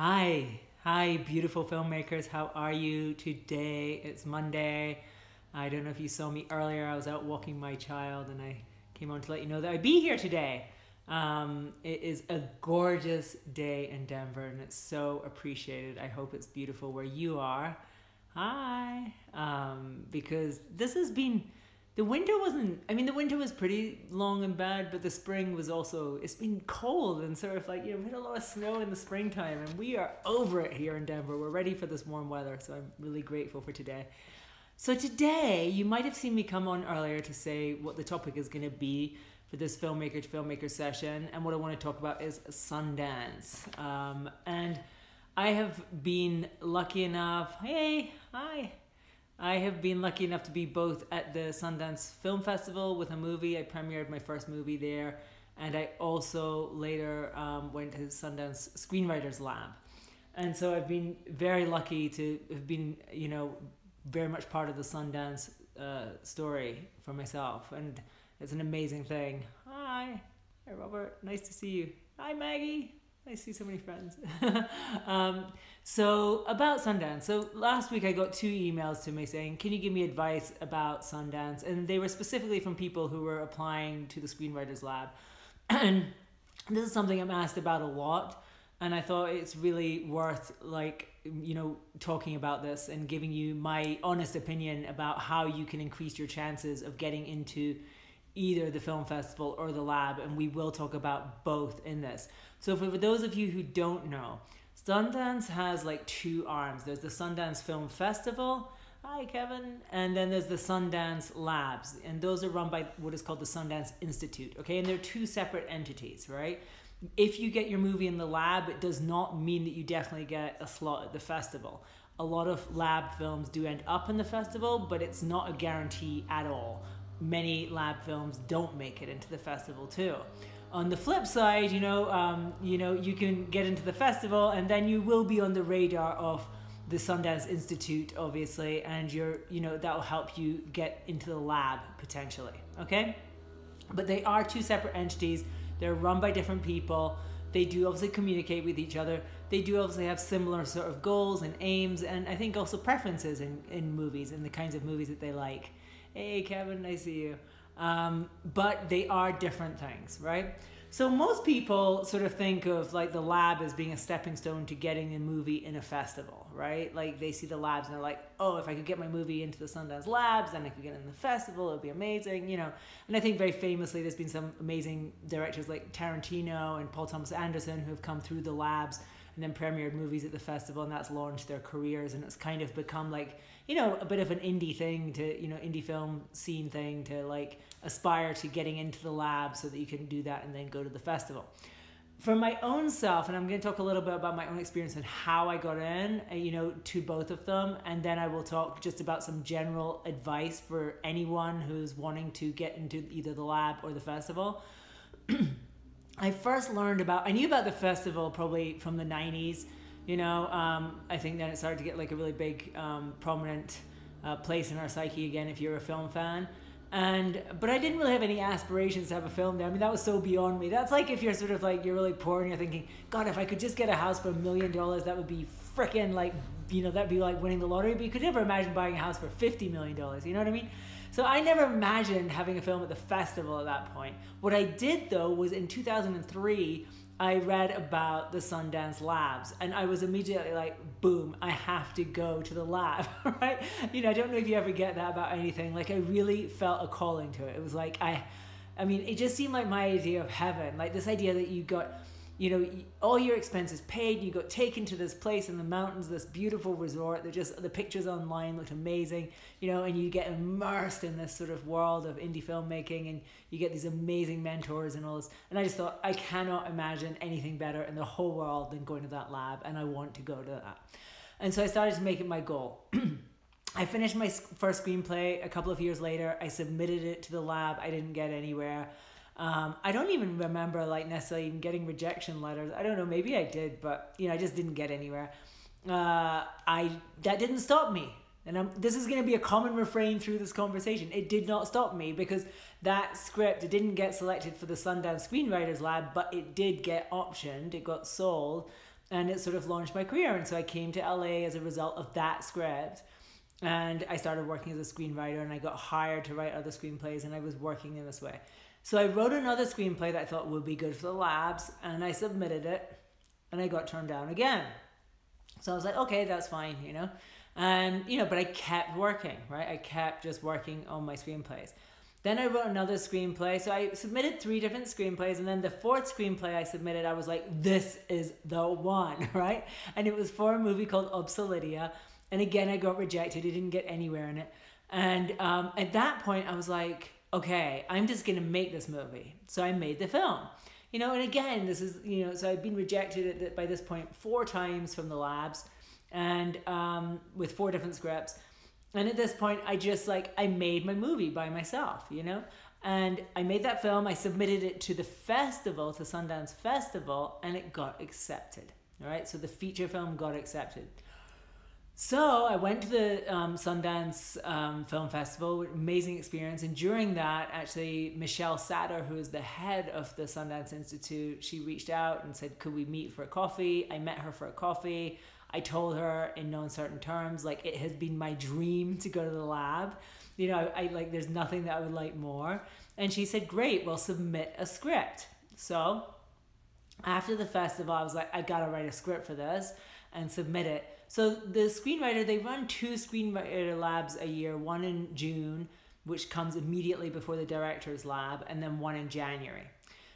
Hi, hi, beautiful filmmakers. How are you today? It's Monday. I don't know if you saw me earlier. I was out walking my child and I came on to let you know that I'd be here today. Um, it is a gorgeous day in Denver and it's so appreciated. I hope it's beautiful where you are. Hi. Um, because this has been the winter wasn't i mean the winter was pretty long and bad but the spring was also it's been cold and sort of like you know we had a lot of snow in the springtime and we are over it here in denver. We're ready for this warm weather so i'm really grateful for today. So today you might have seen me come on earlier to say what the topic is going to be for this filmmaker to filmmaker session and what i want to talk about is sundance. Um, and i have been lucky enough hey hi I have been lucky enough to be both at the Sundance Film Festival with a movie. I premiered my first movie there, and I also later um, went to Sundance Screenwriters Lab. And so I've been very lucky to have been, you know, very much part of the Sundance uh, story for myself. And it's an amazing thing. Hi. Hi, Robert. Nice to see you. Hi, Maggie. I see so many friends. um, so about Sundance. So last week I got two emails to me saying, "Can you give me advice about Sundance?" And they were specifically from people who were applying to the Screenwriters Lab. And this is something I'm asked about a lot, and I thought it's really worth like you know talking about this and giving you my honest opinion about how you can increase your chances of getting into either the film festival or the lab and we will talk about both in this so for those of you who don't know sundance has like two arms. There's the sundance film festival hi kevin and then there's the sundance labs and those are run by what is called the sundance institute okay? And they're two separate entities right? If you get your movie in the lab it does not mean that you definitely get a slot at the festival. A lot of lab films do end up in the festival but it's not a guarantee at all. Many lab films don't make it into the festival too. On the flip side, you know, um, you know, you can get into the festival, and then you will be on the radar of the Sundance Institute, obviously, and you're, you know, that will help you get into the lab potentially. Okay, but they are two separate entities. They're run by different people. They do obviously communicate with each other. They do obviously have similar sort of goals and aims, and I think also preferences in, in movies and the kinds of movies that they like hey Kevin, I see you. Um, but they are different things, right? So most people sort of think of like the lab as being a stepping stone to getting a movie in a festival, right? Like they see the labs and they're like, oh, if I could get my movie into the Sundance labs, then I could get in the festival, it would be amazing, you know. And I think very famously, there's been some amazing directors like Tarantino and Paul Thomas Anderson who have come through the labs and then premiered movies at the festival, and that's launched their careers, and it's kind of become like you know, a bit of an indie thing to, you know, indie film scene thing to like aspire to getting into the lab so that you can do that and then go to the festival. For my own self, and I'm going to talk a little bit about my own experience and how I got in, uh, you know, to both of them, and then I will talk just about some general advice for anyone who's wanting to get into either the lab or the festival. I first learned about, I knew about the festival probably from the 90s you know, um, I think then it started to get like a really big, um, prominent uh, place in our psyche again if you're a film fan. And but I didn't really have any aspirations to have a film there. I mean, that was so beyond me. That's like if you're sort of like you're really poor and you're thinking, God, if I could just get a house for a million dollars, that would be freaking like you know that'd be like winning the lottery. But you could never imagine buying a house for fifty million dollars. You know what I mean? So I never imagined having a film at the festival at that point. What I did though was in 2003 I read about the Sundance Labs and I was immediately like, boom, I have to go to the lab, right? You know, I don't know if you ever get that about anything. Like, I really felt a calling to it. It was like, I, I mean, it just seemed like my idea of heaven, like this idea that you got you know, all your expenses paid. You got taken to this place in the mountains, this beautiful resort. That just the pictures online looked amazing, you know, and you get immersed in this sort of world of indie filmmaking, and you get these amazing mentors and all this. And I just thought, I cannot imagine anything better in the whole world than going to that lab, and I want to go to that. And so I started to make it my goal. I finished my first screenplay a couple of years later. I submitted it to the lab. I didn't get anywhere. Um, I don't even remember like necessarily even getting rejection letters. I don't know, maybe I did, but you know, I just didn't get anywhere. Uh, I that didn't stop me, and I'm, this is going to be a common refrain through this conversation. It did not stop me because that script didn't get selected for the Sundance Screenwriters Lab, but it did get optioned. It got sold and it sort of launched my career. And so I came to LA as a result of that script. And I started working as a screenwriter and I got hired to write other screenplays and I was working in this way. So I wrote another screenplay that I thought would be good for the labs and I submitted it and I got turned down again. So I was like, okay, that's fine, you know. And you know, but I kept working, right? I kept just working on my screenplays. Then I wrote another screenplay. So I submitted three different screenplays. And then the fourth screenplay I submitted, I was like, this is the one, right? And it was for a movie called Obselidia. And again, I got rejected. I didn't get anywhere in it. And um, at that point, I was like, okay, I'm just going to make this movie. So I made the film. You know, and again, this is, you know, so I've been rejected at, by this point four times from the labs and um, with four different scripts. And at this point, I just like, I made my movie by myself, you know? And I made that film, I submitted it to the festival, to Sundance Festival, and it got accepted. All right, so the feature film got accepted. So I went to the um, Sundance um, Film Festival, amazing experience. And during that, actually, Michelle Satter, who is the head of the Sundance Institute, she reached out and said, "Could we meet for a coffee?" I met her for a coffee. I told her in no uncertain terms, like it has been my dream to go to the lab. You know, I, like there's nothing that I would like more. And she said, Great, we'll submit a script. So after the festival, I was like, I gotta write a script for this and submit it. So the screenwriter, they run two screenwriter labs a year, one in June, which comes immediately before the director's lab, and then one in January.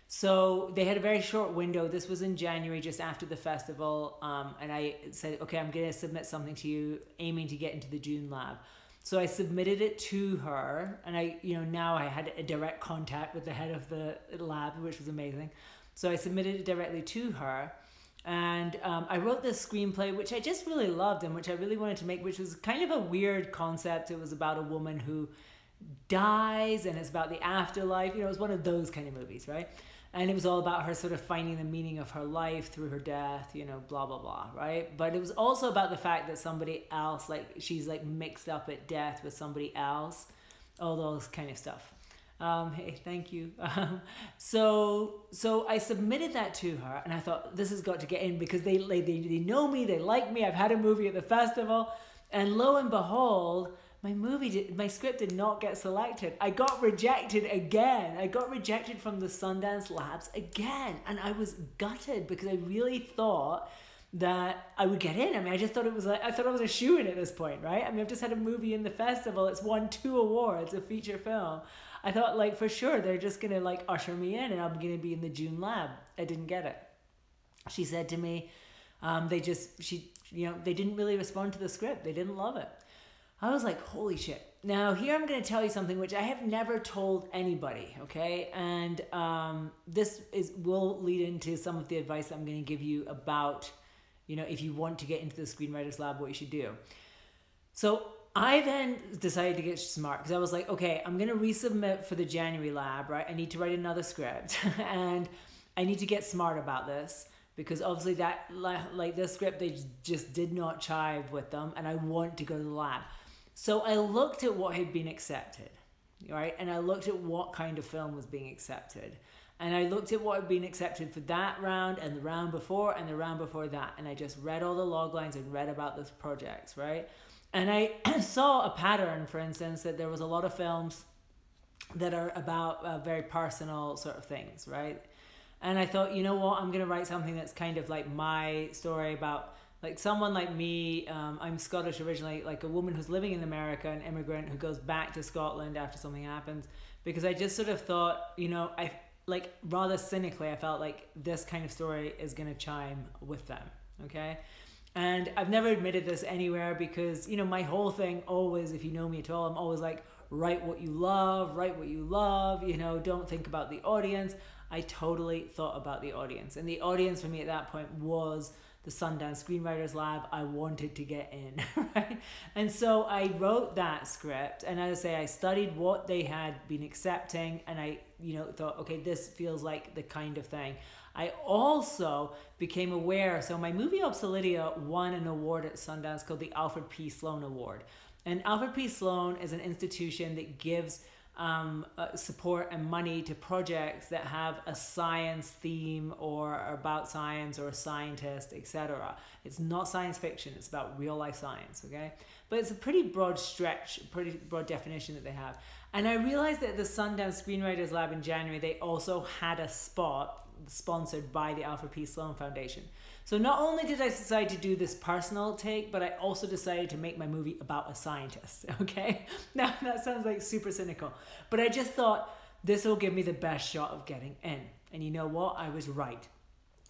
So they had a very short window. This was in January, just after the festival. Um, and I said, okay, I'm going to submit something to you, aiming to get into the June lab. So I submitted it to her, and I, you know, now I had a direct contact with the head of the lab, which was amazing. So I submitted it directly to her, and um, I wrote this screenplay, which I just really loved and which I really wanted to make, which was kind of a weird concept. It was about a woman who dies, and it's about the afterlife. You know, it was one of those kind of movies, right? and it was all about her sort of finding the meaning of her life through her death you know blah blah blah right but it was also about the fact that somebody else like she's like mixed up at death with somebody else all those kind of stuff um, hey thank you um, so so i submitted that to her and i thought this has got to get in because they, they they know me they like me i've had a movie at the festival and lo and behold my movie did, my script did not get selected. I got rejected again. I got rejected from the Sundance Labs again. And I was gutted because I really thought that I would get in. I mean, I just thought it was like, I thought I was a shoe in at this point, right? I mean, I've just had a movie in the festival. It's won two awards, a feature film. I thought like for sure they're just to like usher me in and I'm to be in the June lab. I didn't get it. She said to me, um, they just, she, you know, they didn't really respond to the script. They didn't love it. I was like, holy shit. Now, here I'm to tell you something which I have never told anybody, okay? And um, this is will lead into some of the advice I'm to give you about, you know, if you want to get into the Screenwriters Lab, what you should do. So I then decided to get smart because I was like, okay, I'm going to resubmit for the January lab, right? I need to write another script and I need to get smart about this because obviously that like this script they just did not chive with them and I want to go to the lab. So I looked at what had been accepted, right? And I looked at what kind of film was being accepted. And I looked at what had been accepted for that round and the round before and the round before that. And I just read all the log lines and read about this projects, right? And I saw a pattern, for instance, that there was a lot of films that are about uh, very personal sort of things, right? And I thought, you know what, I'm going to write something that's kind of like my story about like someone like me um, i'm scottish originally like a woman who's living in america an immigrant who goes back to scotland after something happens. Because i just sort of thought you know i like rather cynically i felt like this kind of story is going to chime with them okay and i've never admitted this anywhere because you know my whole thing always if you know me at all i'm always like write what you love write what you love you know don't think about the audience i totally thought about the audience and the audience for me at that point was the Sundance Screenwriters Lab, I wanted to get in, right? And so I wrote that script, and as I say, I studied what they had been accepting, and I, you know, thought, okay, this feels like the kind of thing. I also became aware. So my movie Obselidia won an award at Sundance called the Alfred P. Sloan Award, and Alfred P. Sloan is an institution that gives um, uh, support and money to projects that have a science theme or about science or a scientist, etc. It's not science fiction, it's about real life science, okay? But it's a pretty broad stretch, pretty broad definition that they have. And I realized that the Sundance Screenwriters Lab in January, they also had a spot sponsored by the Alfred P. Sloan Foundation. So not only did I decide to do this personal take, but I also decided to make my movie about a scientist. Okay, now that sounds like super cynical, but I just thought this will give me the best shot of getting in. And you know what? I was right.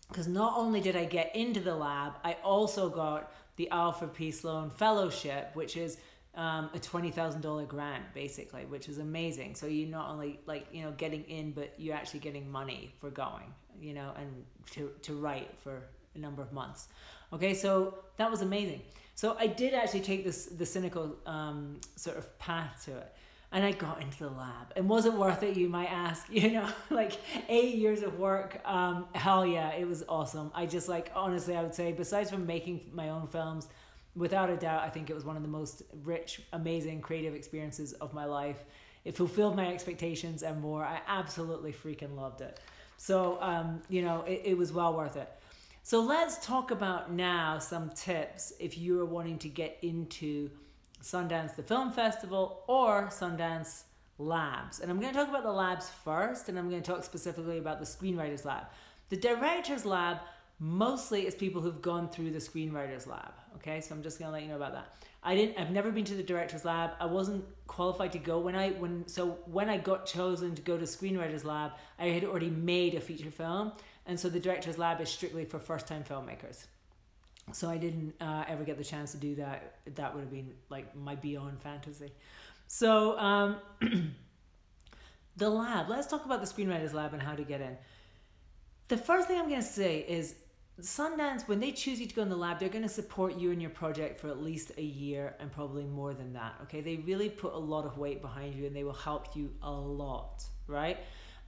Because not only did I get into the lab, I also got the Alfred P. Sloan Fellowship, which is um, a twenty thousand dollar grant, basically, which is amazing. So you're not only like you know getting in, but you're actually getting money for going, you know, and to to write for a number of months. Okay, so that was amazing. So I did actually take this the cynical um, sort of path to it, and I got into the lab. And was it worth it? You might ask. You know, like eight years of work. Um, hell yeah, it was awesome. I just like honestly, I would say besides from making my own films, without a doubt, I think it was one of the most rich, amazing, creative experiences of my life. It fulfilled my expectations and more. I absolutely freaking loved it. So, um, you know, it, it was well worth it. So let's talk about now some tips if you are wanting to get into Sundance the Film Festival or Sundance Labs. And I'm going to talk about the labs first, and I'm going to talk specifically about the Screenwriters Lab. The Directors Lab mostly it's people who've gone through the Screenwriters Lab. Okay, so I'm just going to let you know about that. I didn't. I've never been to the Directors Lab. I wasn't qualified to go when I when so when I got chosen to go to Screenwriters Lab, I had already made a feature film and so the director's lab is strictly for first time filmmakers. So I didn't uh, ever get the chance to do that. That would have been like my beyond fantasy. So um, the lab. Let's talk about the screenwriters lab and how to get in. The first thing I'm going to say is Sundance, when they choose you to go in the lab, they're going to support you in your project for at least a year and probably more than that. Okay, they really put a lot of weight behind you and they will help you a lot, right?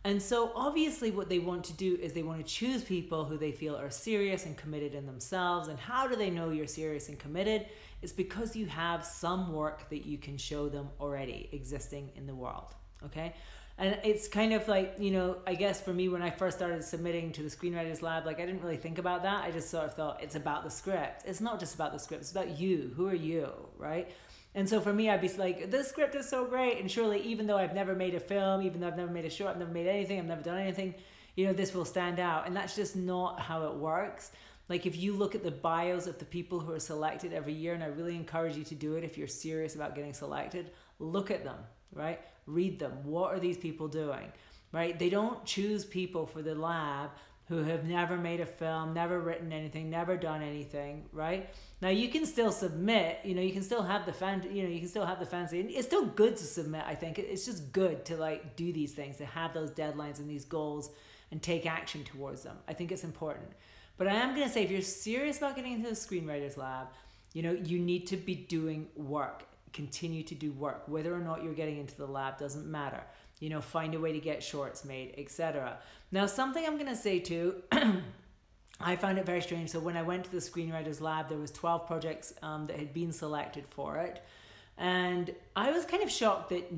And so, obviously, what they want to do is they want to choose people who they feel are serious and committed in themselves. And how do they know you're serious and committed? It's because you have some work that you can show them already existing in the world. Okay. And it's kind of like, you know, I guess for me, when I first started submitting to the Screenwriters Lab, like I didn't really think about that. I just sort of thought it's about the script. It's not just about the script, it's about you. Who are you, right? And so for me, I'd be like, this script is so great. And surely, even though I've never made a film, even though I've never made a short, I've never made anything, I've never done anything, you know, this will stand out. And that's just not how it works. Like, if you look at the bios of the people who are selected every year, and I really encourage you to do it if you're serious about getting selected, look at them, right? Read them. What are these people doing, right? They don't choose people for the lab who have never made a film, never written anything, never done anything, right? Now you can still submit, you know, you can still have the fan, you know, you can still have the fancy. and It's still good to submit, I think. It's just good to like do these things, to have those deadlines and these goals and take action towards them. I think it's important. But I am going to say if you're serious about getting into the screenwriters lab, you know, you need to be doing work. Continue to do work. Whether or not you're getting into the lab doesn't matter you know, find a way to get shorts made, etc. Now, something I'm going to say too, I found it very strange. So when I went to the screenwriters lab, there was 12 projects um, that had been selected for it. And I was kind of shocked that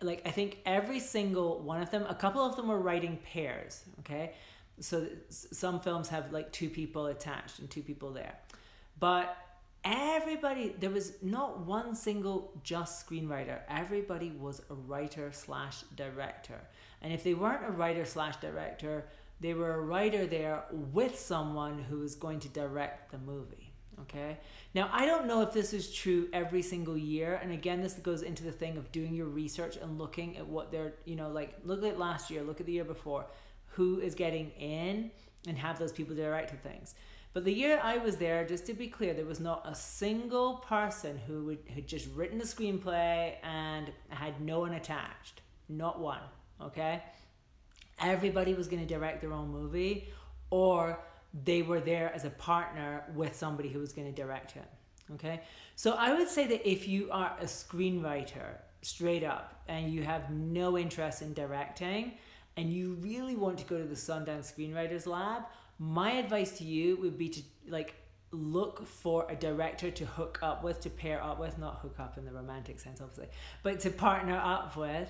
like I think every single one of them, a couple of them were writing pairs, okay? So some films have like two people attached and two people there. But everybody there was not one single just screenwriter. Everybody was a writer slash director. And if they weren't a writer slash director they were a writer there with someone who was going to direct the movie okay? Now i don't know if this is true every single year. And again this goes into the thing of doing your research and looking at what they're you know like look at last year look at the year before. Who is getting in and have those people direct the things but the year I was there, just to be clear, there was not a single person who would, had just written a screenplay and had no one attached. Not one. Okay? Everybody was going to direct their own movie, or they were there as a partner with somebody who was going to direct it. Okay? So I would say that if you are a screenwriter, straight up, and you have no interest in directing, and you really want to go to the Sundance Screenwriters Lab, my advice to you would be to like look for a director to hook up with, to pair up with, not hook up in the romantic sense, obviously, but to partner up with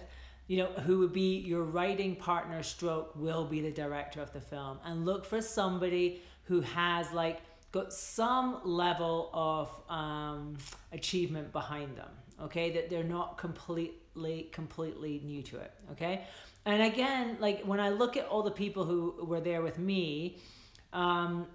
you know, who would be your writing partner stroke will be the director of the film. And look for somebody who has like got some level of um, achievement behind them. Okay, that they're not completely completely new to it. Okay, and again, like when I look at all the people who were there with me, um,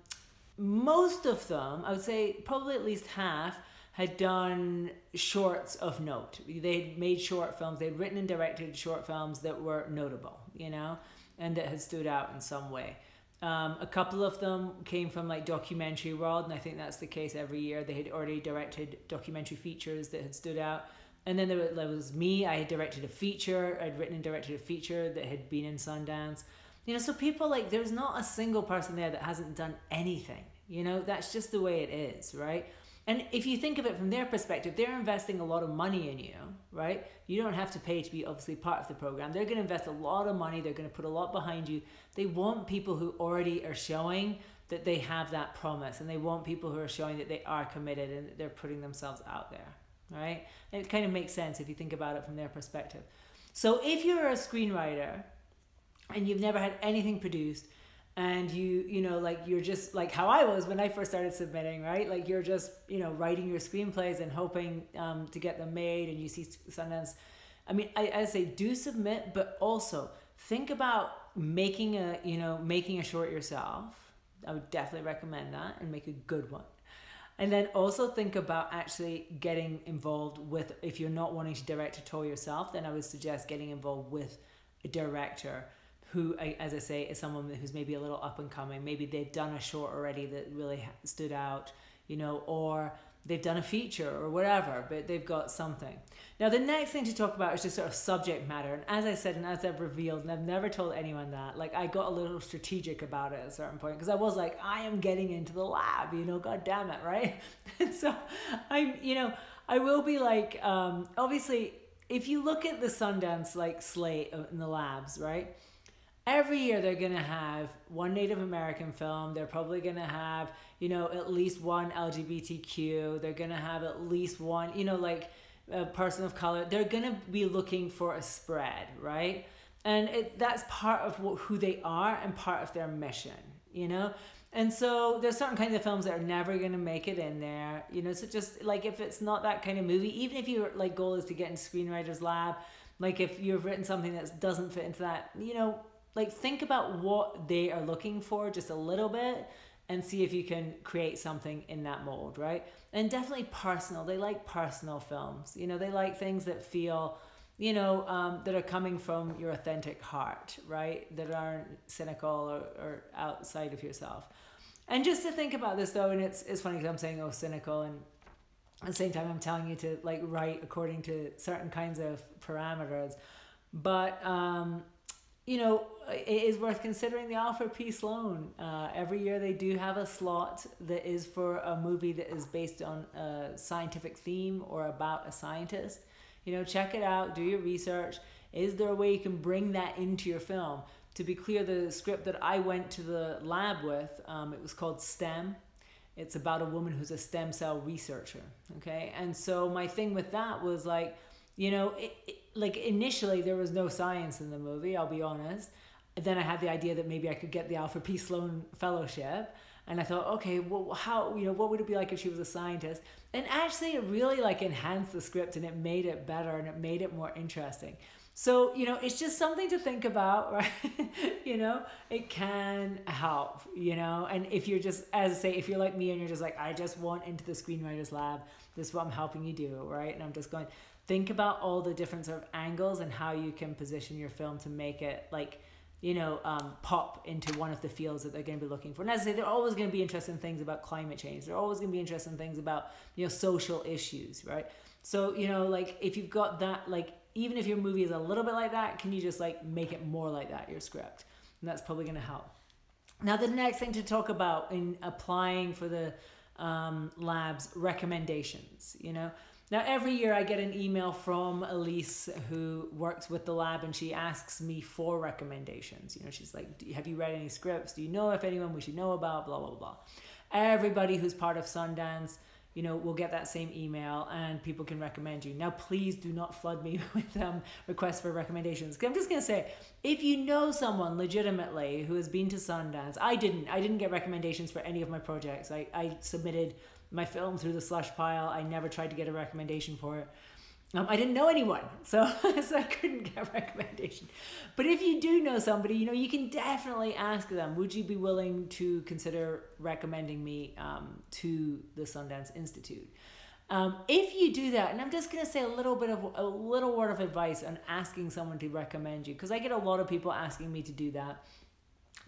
most of them, I would say probably at least half, had done shorts of note. They'd made short films, they'd written and directed short films that were notable, you know, and that had stood out in some way. Um, a couple of them came from like documentary world, and I think that's the case every year. They had already directed documentary features that had stood out. And then there was, there was me. I had directed a feature. I'd written and directed a feature that had been in Sundance. You know, so people like there's not a single person there that hasn't done anything. You know, that's just the way it is, right? And if you think of it from their perspective, they're investing a lot of money in you, right? You don't have to pay to be obviously part of the program. They're going to invest a lot of money. They're going to put a lot behind you. They want people who already are showing that they have that promise and they want people who are showing that they are committed and that they're putting themselves out there, right? And it kind of makes sense if you think about it from their perspective. So if you're a screenwriter and you've never had anything produced, and you you know like you're just like how i was when i first started submitting right? Like you're just you know writing your screenplays and hoping um, to get them made and you see sundance. I mean I, I say do submit but also think about making a you know making a short yourself. I would definitely recommend that and make a good one. And then also think about actually getting involved with if you're not wanting to direct at all yourself then i would suggest getting involved with a director who, as I say, is someone who's maybe a little up and coming. Maybe they've done a short already that really stood out, you know, or they've done a feature or whatever, but they've got something. Now, the next thing to talk about is just sort of subject matter. And as I said, and as I've revealed, and I've never told anyone that, like I got a little strategic about it at a certain point because I was like, I am getting into the lab, you know, god damn it, right? and so I'm, you know, I will be like, um, obviously, if you look at the Sundance like slate in the labs, right? Every year they're going to have one Native American film. They're probably going to have, you know, at least one LGBTQ. They're going to have at least one, you know, like a person of color. They're going to be looking for a spread, right? And it, that's part of what, who they are and part of their mission, you know? And so there's certain kinds of films that are never going to make it in there, you know? So just like if it's not that kind of movie, even if your like goal is to get in screenwriter's lab, like if you've written something that doesn't fit into that, you know, like think about what they are looking for just a little bit and see if you can create something in that mold, right? And definitely personal. They like personal films. You know, they like things that feel, you know, um, that are coming from your authentic heart, right? That aren't cynical or, or outside of yourself. And just to think about this though, and it's it's funny because I'm saying oh cynical, and at the same time I'm telling you to like write according to certain kinds of parameters, but um, you know, it is worth considering the Alfred P. Sloan. Uh, every year they do have a slot that is for a movie that is based on a scientific theme or about a scientist. You know, check it out, do your research. Is there a way you can bring that into your film? To be clear, the script that I went to the lab with, um, it was called STEM. It's about a woman who's a stem cell researcher. Okay, and so my thing with that was like, you know, it, it, like initially there was no science in the movie. I'll be honest. Then I had the idea that maybe I could get the Alfred P. Sloan Fellowship, and I thought, okay, well, how you know what would it be like if she was a scientist? And actually, it really like enhanced the script and it made it better and it made it more interesting. So, you know, it's just something to think about, right? you know, it can help, you know. And if you're just, as I say, if you're like me and you're just like, I just want into the screenwriter's lab, this is what I'm helping you do, right? And I'm just going, think about all the different sort of angles and how you can position your film to make it like you know um, pop into one of the fields that they're going to be looking for. And as i say they're always going to be interested in things about climate change. They're always going to be interested in things about you know social issues right? So you know like if you've got that like even if your movie is a little bit like that can you just like make it more like that your script? And that's probably going to help. Now the next thing to talk about in applying for the um, labs recommendations you know now, every year I get an email from Elise who works with the lab and she asks me for recommendations. You know, she's like, Have you read any scripts? Do you know if anyone we should know about? Blah, blah, blah. Everybody who's part of Sundance you know, will get that same email and people can recommend you. Now, please do not flood me with um, requests for recommendations. I'm just going to say, if you know someone legitimately who has been to Sundance, I didn't. I didn't get recommendations for any of my projects. I, I submitted my film through the slush pile. I never tried to get a recommendation for it. Um, I didn't know anyone, so, so I couldn't get a recommendation. But if you do know somebody, you know, you can definitely ask them, would you be willing to consider recommending me um, to the Sundance Institute? Um, if you do that, and I'm just going to say a little bit of a little word of advice on asking someone to recommend you, because I get a lot of people asking me to do that.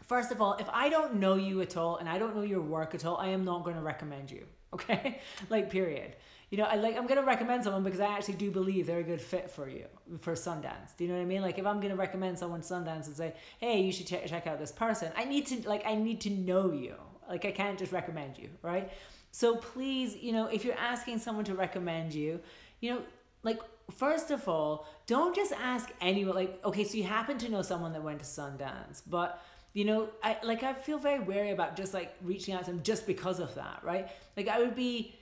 First of all, if I don't know you at all and I don't know your work at all, I am not going to recommend you. Okay, like period you know, I like I'm gonna recommend someone because I actually do believe they're a good fit for you for Sundance. Do you know what I mean? Like if I'm gonna recommend someone Sundance and say, hey, you should check check out this person, I need to like I need to know you. Like I can't just recommend you, right? So please, you know, if you're asking someone to recommend you, you know, like first of all, don't just ask anyone. Like okay, so you happen to know someone that went to Sundance, but you know, I like I feel very wary about just like reaching out to them just because of that, right? Like I would be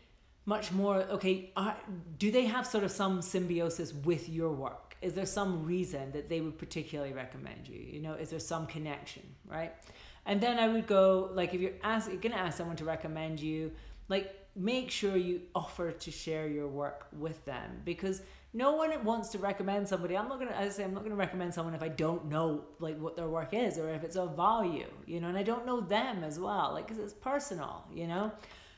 much more okay are, do they have sort of some symbiosis with your work? Is there some reason that they would particularly recommend you? You know is there some connection right? And then i would go like if you're ask, you're gonna ask someone to recommend you like make sure you offer to share your work with them because no one wants to recommend somebody i'm not gonna I say i'm not gonna recommend someone if i don't know like what their work is or if it's of value you know and i don't know them as well like because it's personal you know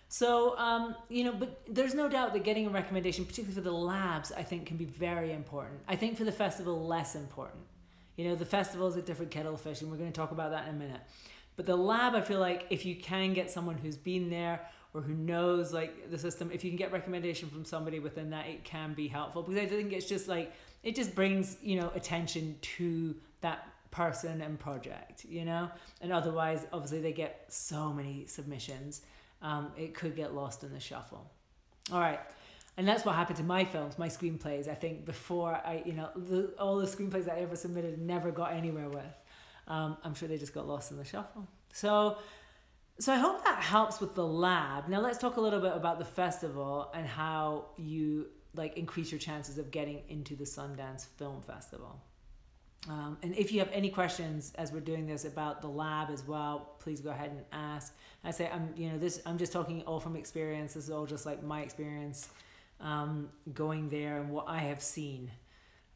so, um, you know, but there's no doubt that getting a recommendation, particularly for the labs, I think can be very important. I think for the festival, less important. You know, the festival is a different kettle of fish, and we're going to talk about that in a minute. But the lab, I feel like if you can get someone who's been there or who knows like the system, if you can get recommendation from somebody within that, it can be helpful because I think it's just like it just brings you know attention to that person and project, you know. And otherwise, obviously, they get so many submissions um, it could get lost in the shuffle. All right. And that's what happened to my films, my screenplays. I think before I, you know, the, all the screenplays I ever submitted never got anywhere with. Um, I'm sure they just got lost in the shuffle. So, so I hope that helps with the lab. Now let's talk a little bit about the festival and how you like increase your chances of getting into the Sundance Film Festival. Um, and if you have any questions as we're doing this about the lab as well, please go ahead and ask. I say I'm, you know, this I'm just talking all from experience. This is all just like my experience um, going there and what I have seen.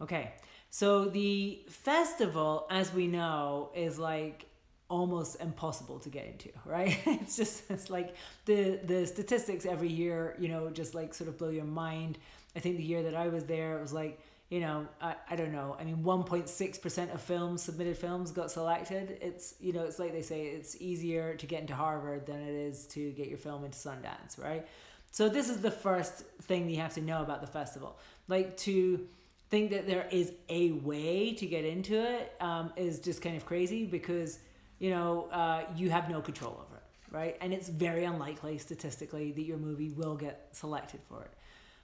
Okay, so the festival, as we know, is like almost impossible to get into, right? it's just it's like the the statistics every year, you know, just like sort of blow your mind. I think the year that I was there, it was like you know, I, I don't know. I mean, 1.6% of films, submitted films, got selected. It's, you know, it's like they say, it's easier to get into Harvard than it is to get your film into Sundance, right? So, this is the first thing you have to know about the festival. Like, to think that there is a way to get into it um, is just kind of crazy because, you know, uh, you have no control over it, right? And it's very unlikely statistically that your movie will get selected for it.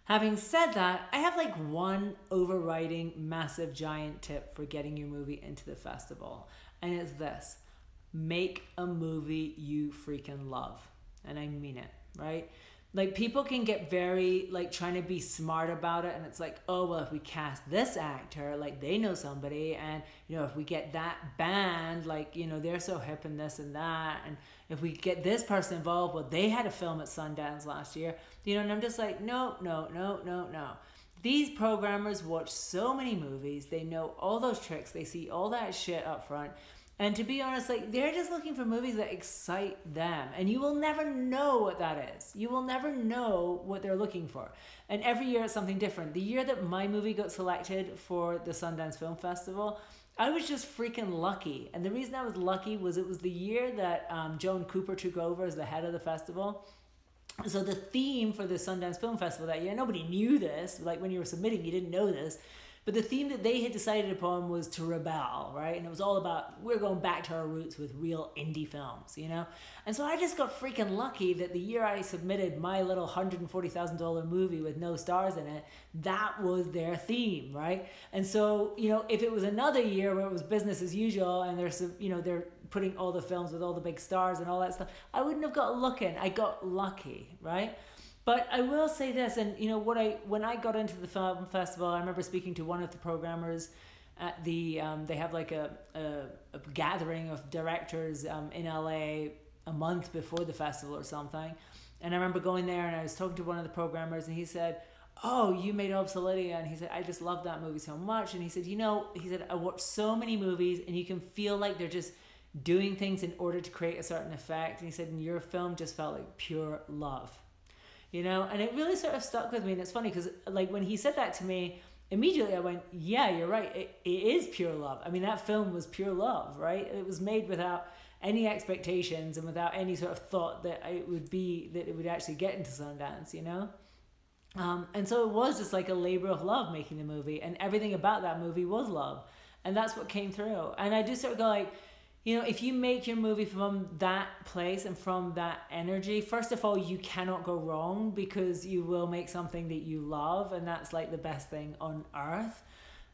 Having said that, I have like one overriding massive giant tip for getting your movie into the festival, and it's this make a movie you freaking love. And I mean it, right? Like people can get very like trying to be smart about it and it's like oh well if we cast this actor like they know somebody and you know if we get that band like you know they're so hip and this and that and if we get this person involved well they had a film at sundance last year you know and i'm just like no no no no no. These programmers watch so many movies they know all those tricks they see all that shit up front and to be honest, like they're just looking for movies that excite them. And you will never know what that is. You will never know what they're looking for. And every year it's something different. The year that my movie got selected for the Sundance Film Festival, I was just freaking lucky. And the reason I was lucky was it was the year that um, John Cooper took over as the head of the festival. So the theme for the Sundance Film Festival that year, nobody knew this. Like when you were submitting, you didn't know this. But the theme that they had decided upon was to rebel, right? And it was all about we're going back to our roots with real indie films, you know? And so I just got freaking lucky that the year I submitted my little $140,000 movie with no stars in it, that was their theme, right? And so, you know, if it was another year where it was business as usual and there's, you know, they're putting all the films with all the big stars and all that stuff, I wouldn't have got looking. I got lucky, right? But I will say this, and you know what I when I got into the film festival, I remember speaking to one of the programmers at the um, they have like a, a, a gathering of directors um, in LA a month before the festival or something, and I remember going there and I was talking to one of the programmers and he said, "Oh, you made Obselidia," and he said, "I just love that movie so much," and he said, "You know," he said, "I watch so many movies and you can feel like they're just." doing things in order to create a certain effect. And he said and your film just felt like pure love you know? And it really sort of stuck with me and it's funny because like when he said that to me immediately i went yeah you're right. It, it is pure love. I mean that film was pure love right? It was made without any expectations and without any sort of thought that it would be that it would actually get into sundance you know? Um, and so it was just like a labor of love making the movie and everything about that movie was love. And that's what came through. And i just sort of go like you know, if you make your movie from that place and from that energy, first of all, you cannot go wrong because you will make something that you love, and that's like the best thing on earth.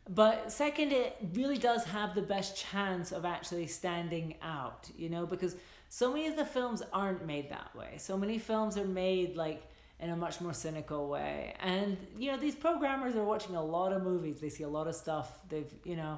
But second, it really does have the best chance of actually standing out, you know, because so many of the films aren't made that way. So many films are made like in a much more cynical way. And, you know, these programmers are watching a lot of movies, they see a lot of stuff, they've, you know,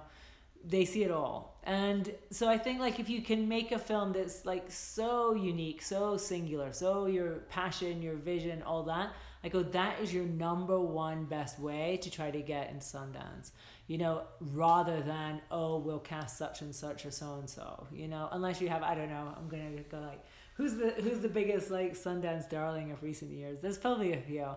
they see it all. And so I think like if you can make a film that's like so unique, so singular, so your passion, your vision, all that, I go oh, that is your number one best way to try to get in Sundance. You know, rather than oh we'll cast such and such or so and so. You know, unless you have I don't know. I'm gonna go like who's the who's the biggest like Sundance darling of recent years? There's probably a few.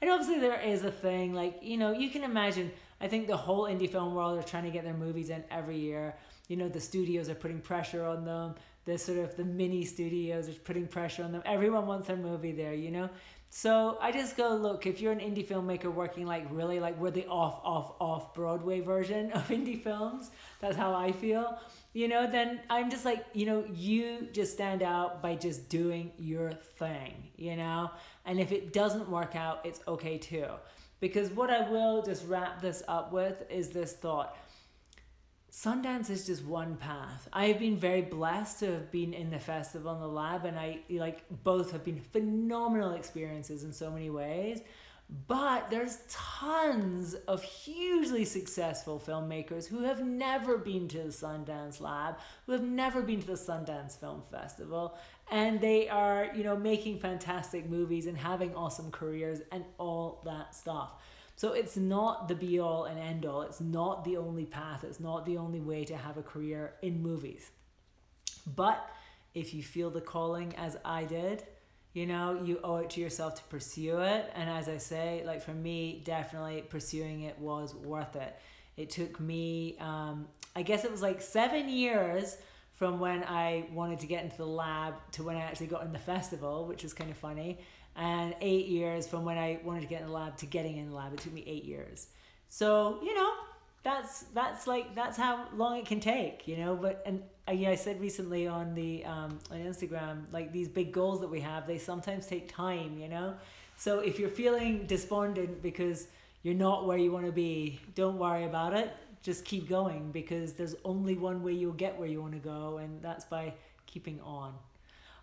And obviously there is a thing like you know you can imagine I think the whole indie film world are trying to get their movies in every year. You know, the studios are putting pressure on them. The sort of the mini studios are putting pressure on them. Everyone wants their movie there, you know? So I just go, look, if you're an indie filmmaker working like really like we're the off, off, off Broadway version of indie films, that's how I feel, you know, then I'm just like, you know, you just stand out by just doing your thing, you know? And if it doesn't work out, it's okay too. Because what I will just wrap this up with is this thought. Sundance is just one path. I have been very blessed to have been in the festival and the lab, and I like both have been phenomenal experiences in so many ways. But there's tons of hugely successful filmmakers who have never been to the Sundance Lab, who have never been to the Sundance Film Festival, and they are, you know, making fantastic movies and having awesome careers and all that stuff. So it's not the be all and end all. It's not the only path. It's not the only way to have a career in movies. But if you feel the calling as I did, you know you owe it to yourself to pursue it and as i say like for me definitely pursuing it was worth it it took me um, i guess it was like seven years from when i wanted to get into the lab to when i actually got in the festival which was kind of funny and eight years from when i wanted to get in the lab to getting in the lab. It took me eight years. So you know that's that's like that's how long it can take you know? But and yeah i said recently on the um, on instagram like these big goals that we have they sometimes take time you know? So if you're feeling despondent because you're not where you want to be don't worry about it just keep going because there's only one way you'll get where you want to go and that's by keeping on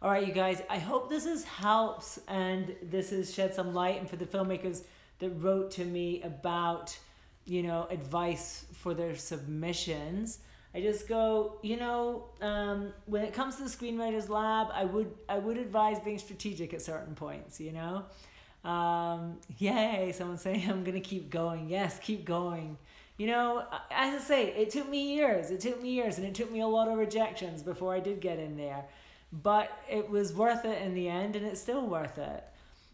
all right you guys i hope this has helps and this has shed some light and for the filmmakers that wrote to me about you know, advice for their submissions. I just go, you know, um, when it comes to the screenwriters lab, I would I would advise being strategic at certain points, you know. Um, yay, someone saying I'm gonna keep going. Yes, keep going. You know, as I say, it took me years. It took me years, and it took me a lot of rejections before I did get in there. But it was worth it in the end, and it's still worth it.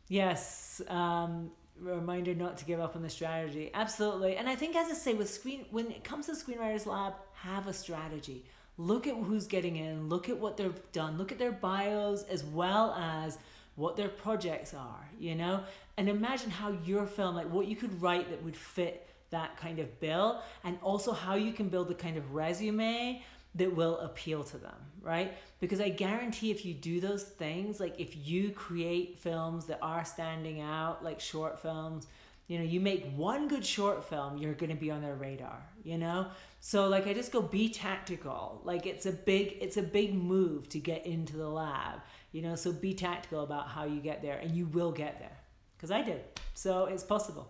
Yes, um, reminder not to give up on the strategy. Absolutely. And I think as I say with screen when it comes to screenwriters lab, have a strategy. Look at who's getting in, look at what they've done, look at their bios as well as what their projects are, you know? And imagine how your film, like what you could write that would fit that kind of bill, and also how you can build the kind of resume that will appeal to them, right? Because I guarantee if you do those things, like if you create films that are standing out, like short films, you know, you make one good short film, you're going to be on their radar, you know? So like I just go be tactical. Like it's a big it's a big move to get into the lab, you know? So be tactical about how you get there and you will get there. because I did. So it's possible.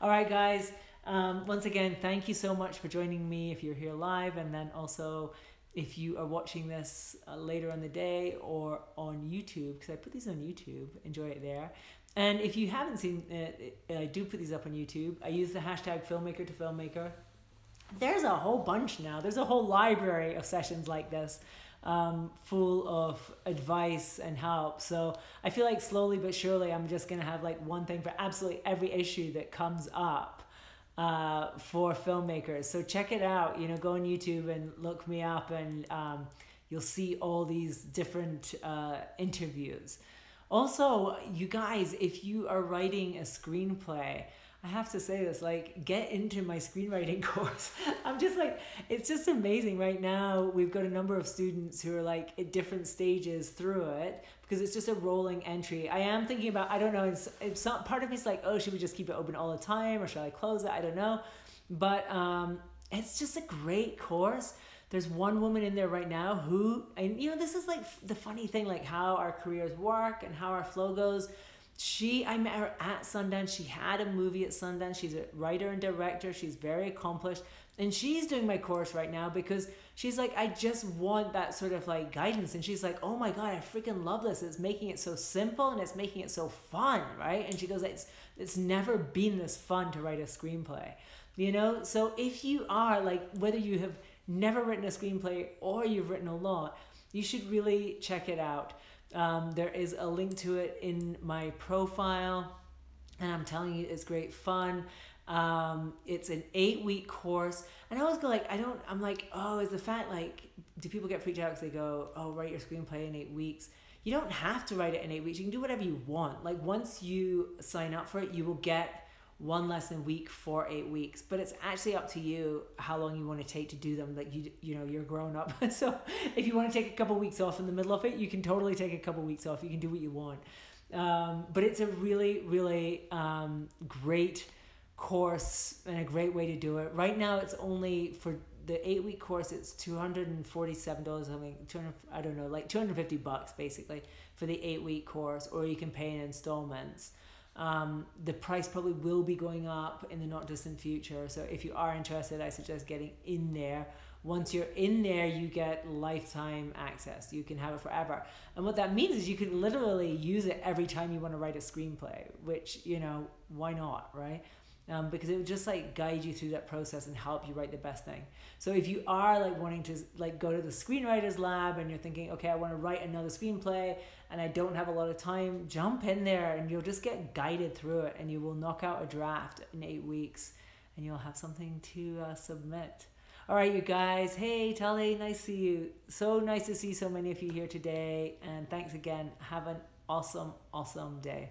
All right, guys. Um, once again, thank you so much for joining me if you're here live, and then also if you are watching this uh, later on the day or on YouTube, because I put these on YouTube, enjoy it there. And if you haven't seen it, I do put these up on YouTube. I use the hashtag filmmaker to filmmaker. There's a whole bunch now. There's a whole library of sessions like this, um, full of advice and help. So I feel like slowly but surely, I'm just gonna have like one thing for absolutely every issue that comes up uh, for filmmakers. So check it out. You know, go on YouTube and look me up, and um, you'll see all these different uh, interviews. Also, you guys, if you are writing a screenplay, I have to say this, like, get into my screenwriting course. I'm just like, it's just amazing. Right now, we've got a number of students who are like at different stages through it because it's just a rolling entry. I am thinking about, I don't know, it's, it's not, part of me is like, oh, should we just keep it open all the time or should I close it? I don't know. But um, it's just a great course. There's one woman in there right now who, and you know, this is like the funny thing, like how our careers work and how our flow goes she i met her at sundance. She had a movie at sundance. She's a writer and director. She's very accomplished. And she's doing my course right now because she's like i just want that sort of like guidance. And she's like oh my god i freaking love this. It's making it so simple and it's making it so fun right? And she goes it's it's never been this fun to write a screenplay you know? So if you are like whether you have never written a screenplay or you've written a lot you should really check it out um, there is a link to it in my profile, and I'm telling you, it's great fun. Um, it's an eight week course, and I always go like, I don't. I'm like, oh, is the fact like, do people get freaked out because they go, oh, write your screenplay in eight weeks? You don't have to write it in eight weeks. You can do whatever you want. Like once you sign up for it, you will get one lesson a week for eight weeks. But it's actually up to you how long you want to take to do them like you you know you're grown up. So if you want to take a couple weeks off in the middle of it you can totally take a couple weeks off. You can do what you want. Um, but it's a really really um, great course and a great way to do it. Right now it's only for the eight week course it's $247 something 200 i don't know like 250 bucks basically for the eight week course or you can pay in installments um, the price probably will be going up in the not distant future. So if you are interested, I suggest getting in there. Once you're in there, you get lifetime access. You can have it forever. And what that means is you can literally use it every time you want to write a screenplay, which, you know, why not, right? um, because it would just like guide you through that process and help you write the best thing. So if you are like wanting to like go to the screenwriters lab and you're thinking, okay, I want to write another screenplay and I don't have a lot of time, jump in there and you'll just get guided through it and you will knock out a draft in eight weeks and you'll have something to uh, submit. All right, you guys. Hey, Tully, nice to see you. So nice to see so many of you here today. And thanks again. Have an awesome, awesome day.